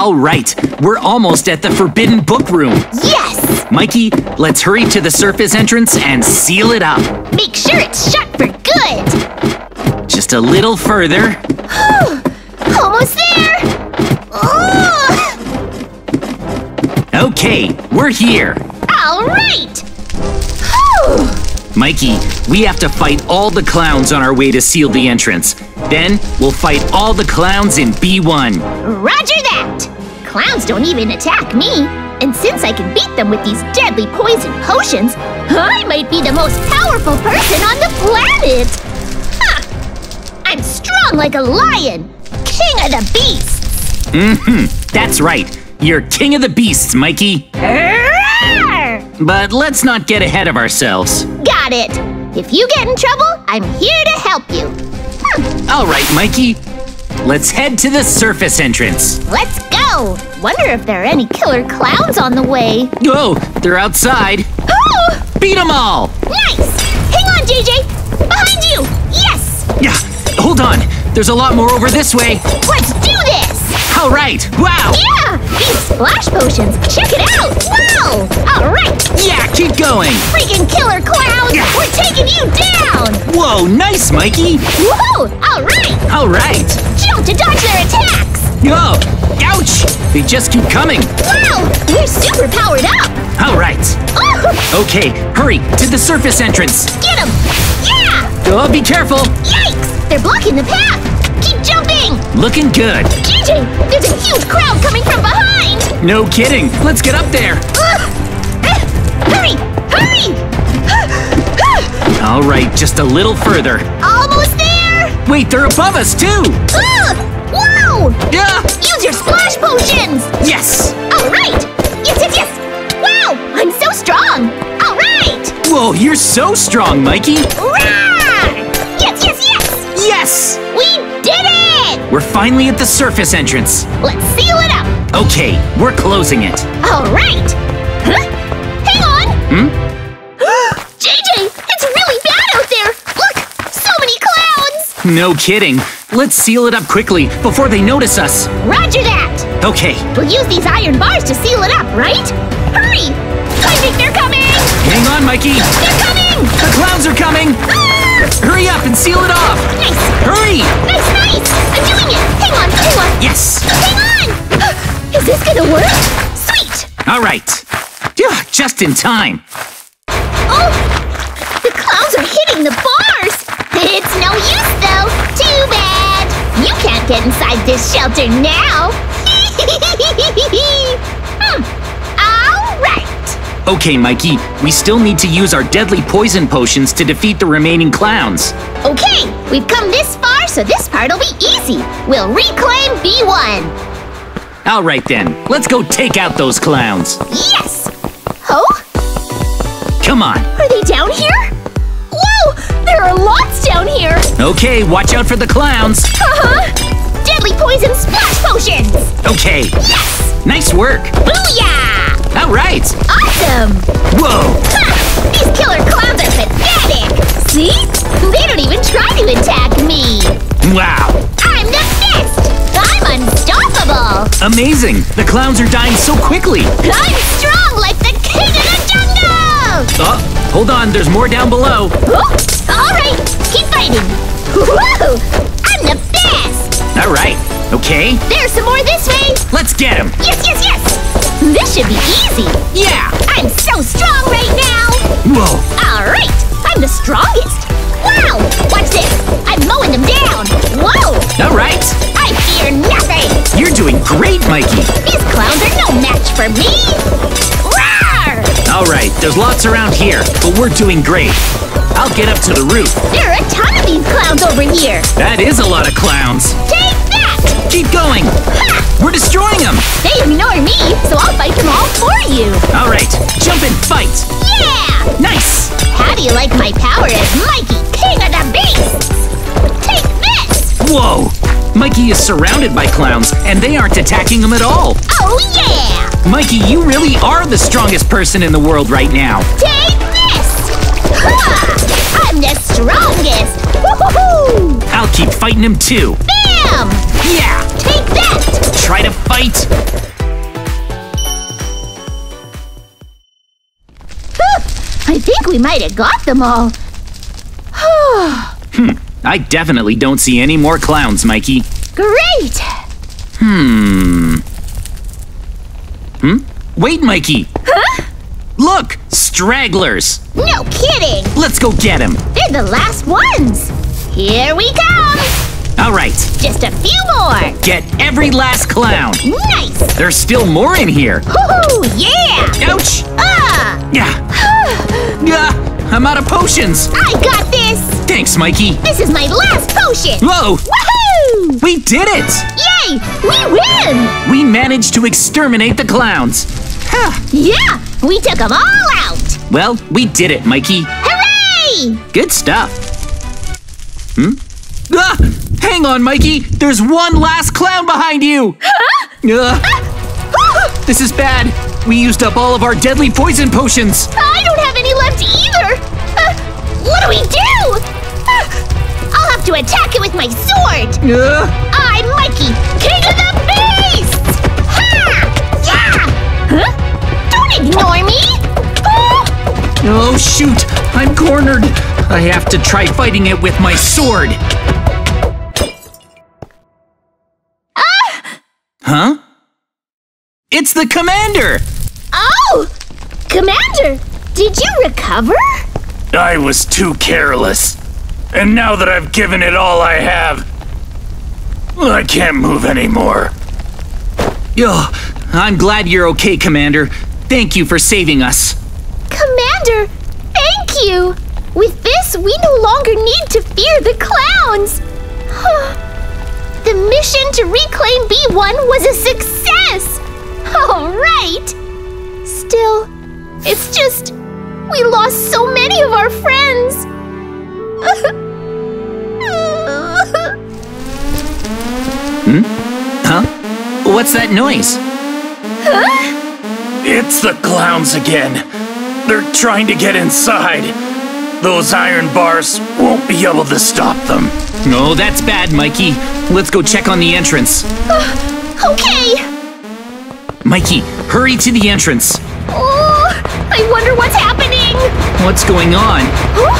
All right, we're almost at the Forbidden Book Room. Yes! Mikey, let's hurry to the surface entrance and seal it up. Make sure it's shut for good. Just a little further. Almost there. Okay, we're here. all right. Mikey, we have to fight all the clowns on our way to seal the entrance. Then we'll fight all the clowns in B1. Roger that. Clowns don't even attack me. And since I can beat them with these deadly poison potions, I might be the most powerful person on the planet. Ha! I'm strong like a lion, king of the beasts. Mm-hmm, that's right. You're king of the beasts, Mikey. But let's not get ahead of ourselves. Got it. If you get in trouble, I'm here to help you. All right, Mikey. Let's head to the surface entrance. let's go. Wonder if there are any killer clowns on the way. Oh, they're outside. Oh, Beat 'em all! nice. Hang on, JJ. Behind you. Yes. Yeah, hold on. There's a lot more over this way. Let's do this. All right, wow! Yeah, these splash potions. Check it out. Wow. All right. Yeah, keep going. Freaking killer clowns. Yeah. We're taking you down. Whoa, nice, Mikey. Whoa. All right. All right. Jump to dodge their attacks. Oh, ouch! They just keep coming. Wow. We're super powered up. All right. Oh, Okay, hurry to the surface entrance. get them. Yeah. Oh, be careful. Yikes! They're blocking the path! Looking good. JJ, there's a huge crowd coming from behind! No kidding. Let's get up there. Ah, Hurry! Hurry! All right, just a little further. Almost there! Wait, they're above us too. Ugh. Wow! Yeah. Use your splash potions! Yes. Alright! Yes, yes, yes! Wow! I'm so strong! Alright! Whoa, you're so strong, Mikey. Roar! We're finally at the surface entrance. Let's seal it up! Okay, we're closing it. Alright! Huh? Hang on! Hmm? JJ, it's really bad out there! Look! So many clowns! No kidding. Let's seal it up quickly before they notice us. Roger that! Okay, We'll use these iron bars to seal it up, right? Hurry! I think they're coming! hang on, Mikey. They're coming! The clowns are coming. Ah! Hurry up and seal it off. Nice! Hurry. Nice, nice! I'm doing it! Hang on, hang on! Yes. Hang on! Is this gonna work? Sweet! All right. Just in time. Oh! The clowns are hitting the bars! It's no use, though! Too bad! You can't get inside this shelter now! hmm. Okay, Mikey, we still need to use our deadly poison potions to defeat the remaining clowns. Okay, we've come this far, so this part'll be easy. We'll reclaim B1. All right then, let's go take out those clowns. Yes! Oh? Come on. Are they down here? Whoa! There are lots down here! Okay, watch out for the clowns. Uh-huh! Deadly poison splash potions! Okay, Yes! nice work. Booyah! All right. Wow. I'm the best! I'm unstoppable! Amazing. The clowns are dying so quickly. I'm strong like the king of the jungle! Oh, hold on, there's more down below. Oh, all right, keep fighting! Woo! I'm the best! All right. Okay, There's some more this way! let's get him. Yes, yes, yes! This should be easy! Yeah. I'm so strong right now! Whoa. All right, I'm the strongest! Wow! Watch this! I'm mowing them down! Great, Mikey. These clowns are no match for me! Roar! All right, there's lots around here, but we're doing great. I'll get up to the roof. There are a ton of these clowns over here! That is a lot of clowns. Take that! Keep going. Ha! We're destroying them. They ignore me, Mikey is surrounded by clowns, and they aren't attacking him at all. Oh yeah! Mikey, you really are the strongest person in the world right now. Take this! Ha! I'm the strongest! Woohoo! I'll keep fighting him too. Bam! Yeah. Take that! Try to fight! I think we might have got them all. hmm, I definitely don't see any more clowns, Mikey. Great! Hmm. Hmm? Wait, Mikey! Huh? Look! Stragglers! No kidding! Let's go get them! They're the last ones! Here we come! Alright. Just a few more! Get every last clown! Nice! There's still more in here! Woohoo! Yeah! Ouch! Ah! Yeah! yeah! I'm out of potions! I got this! Thanks, Mikey! This is my last potion! Whoa! Woohoo! We did it! Yay! We win! We managed to exterminate the clowns! Huh. yeah! We took them all out! Well, we did it, Mikey! Hooray! Good stuff! Hmm? Ah! Hang on, Mikey! There's one last clown behind you! Huh? Uh, this is bad! We used up all of our deadly poison potions! I don't have any left either! Uh, what do we do? I'll have to attack it with my sword! Uh, I'm Mikey, king of the beasts! Ha! Yeah! Huh? Don't ignore me! Oh, shoot! I'm cornered! I have to try fighting it with my sword! Ah! Huh? It's the commander! Oh! Commander, did you recover? I was too careless. And now that I've given it all I have, I can't move anymore. Yo, I'm glad you're okay, Commander. Thank you for saving us. Commander, thank you! With this, we no longer need to fear the clowns! the mission to reclaim B1 was a success! All right! Still, it's just, we lost so many of our friends! What's that noise? Huh? It's the clowns again. They're trying to get inside. Those iron bars won't be able to stop them. No, that's bad, Mikey. Let's go check on the entrance. Uh, okay. Mikey, hurry to the entrance. Oh, I wonder what's happening. What's going on? Huh?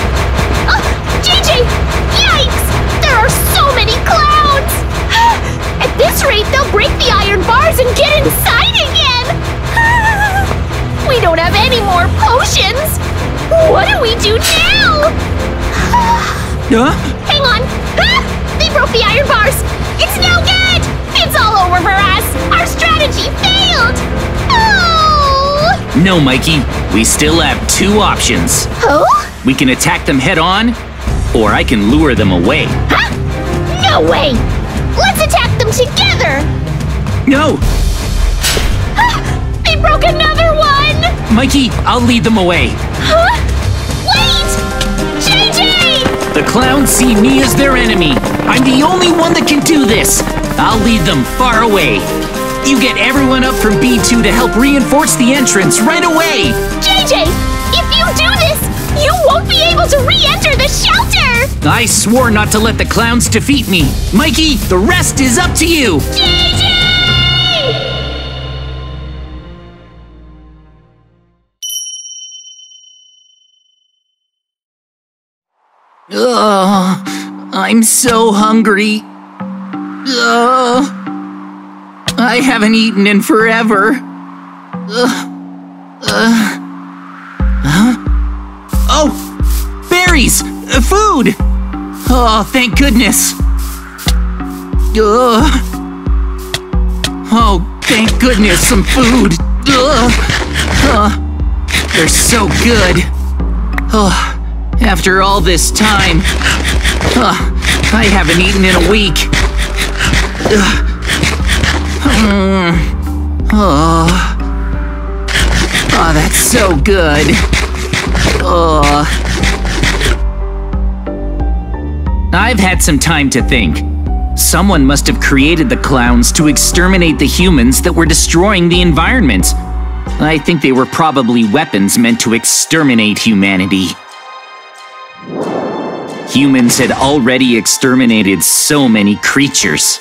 Uh, JJ! Yikes! There are so many clowns! This rate, they'll break the iron bars and get inside again! We don't have any more potions! What do we do now? huh? Hang on! Ah! They broke the iron bars! It's no good! It's all over for us! Our strategy failed! Oh! No, Mikey. We still have two options. Oh? We can attack them head on, or I can lure them away. Huh? No way! Let's attack together! No! they broke another one! Mikey, I'll lead them away. Huh? Wait! JJ! The clowns see me as their enemy. I'm the only one that can do this. I'll lead them far away. You get everyone up from B2 to help reinforce the entrance right away! JJ! If you do you won't be able to re-enter the shelter! I swore not to let the clowns defeat me. Mikey, the rest is up to you! JJ! Ugh, I'm so hungry. Ugh, I haven't eaten in forever. Ugh, uh, Uh, food! Oh, thank goodness! Ugh. Oh, thank goodness, some food! Ugh. Uh, they're so good! Oh. After all this time, uh, I haven't eaten in a week. Uh, oh, oh, that's so good. Oh. I've had some time to think. Someone must have created the clowns to exterminate the humans that were destroying the environment. I think they were probably weapons meant to exterminate humanity. Humans had already exterminated so many creatures.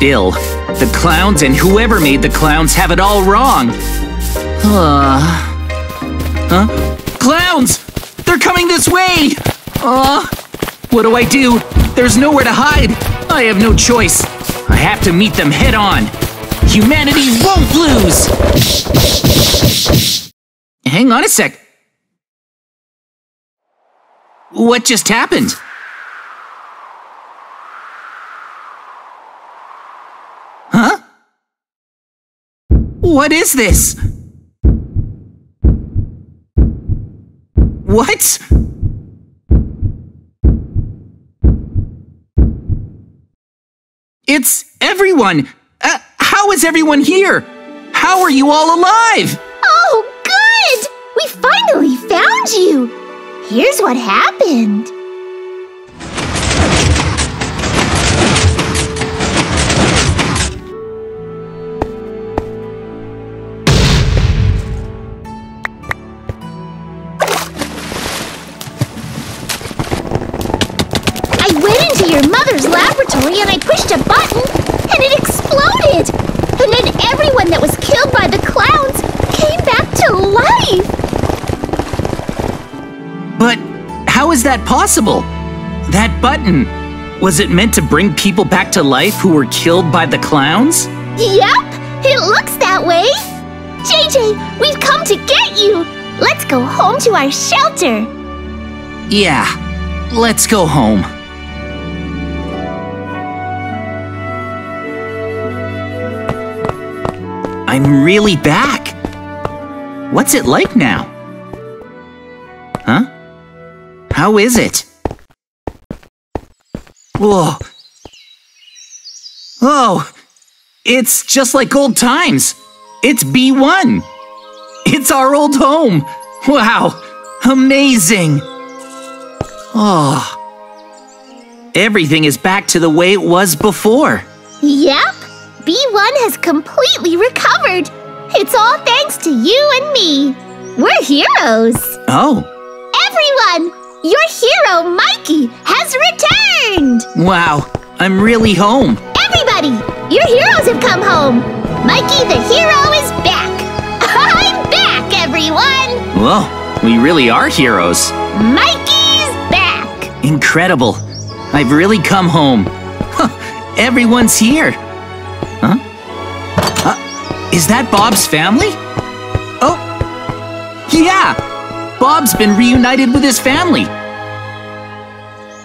Still, the clowns and whoever made the clowns have it all wrong. Uh, huh? Clowns! They're coming this way! Uh, what do I do? There's nowhere to hide. I have no choice. I have to meet them head on. Humanity won't lose! Hang on a sec. What just happened? Huh? What is this? What? It's everyone! Uh, how is everyone here? How are you all alive? Oh, good! We finally found you! Here's what happened. Everyone that was killed by the clowns came back to life! But how is that possible? That button, was it meant to bring people back to life who were killed by the clowns? Yep, it looks that way. JJ, we've come to get you. Let's go home to our shelter. Yeah, let's go home. I'm really back. What's it like now? Huh? How is it? Whoa. Oh, it's just like old times. It's B1. It's our old home. Wow, amazing. Oh. Everything is back to the way it was before. Yep, B1 has completely recovered. It's all thanks to you and me. We're heroes. Oh, Everyone, your hero, Mikey, has returned. wow, I'm really home. Everybody, your heroes have come home. Mikey the hero is back. I'm back, everyone. Whoa, we really are heroes. Mikey's back. Incredible. I've really come home. Huh, everyone's here. Is that Bob's family? Oh, yeah. Bob's been reunited with his family.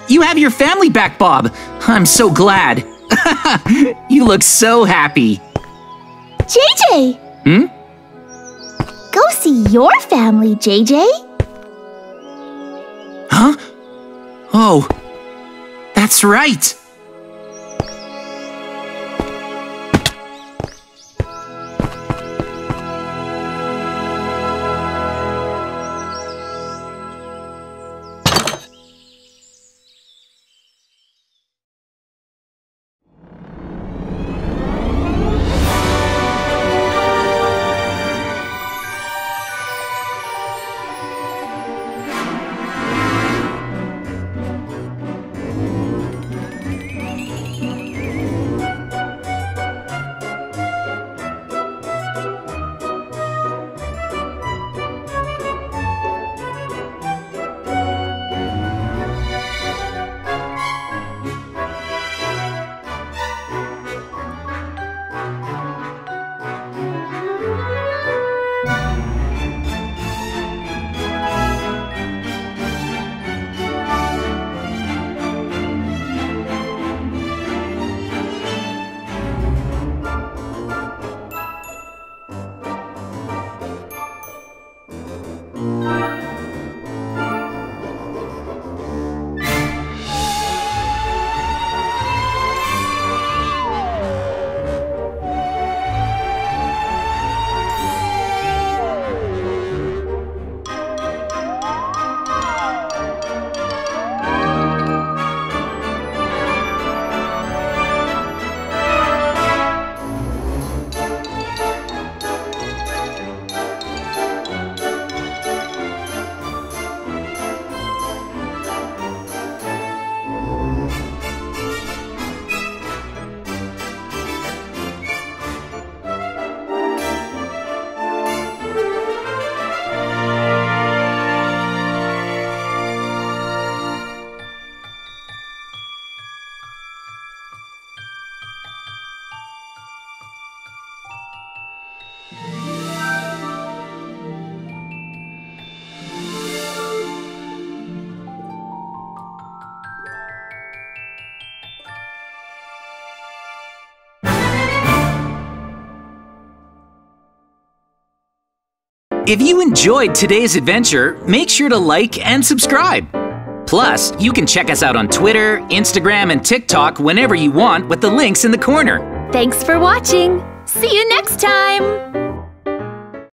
You have your family back, Bob. I'm so glad. you look so happy. JJ. Hmm? Go see your family, JJ. Huh? Oh, that's right. Música If you enjoyed today's adventure, make sure to like and subscribe. Plus, you can check us out on Twitter, Instagram, and TikTok whenever you want with the links in the corner. Thanks for watching. See you next time.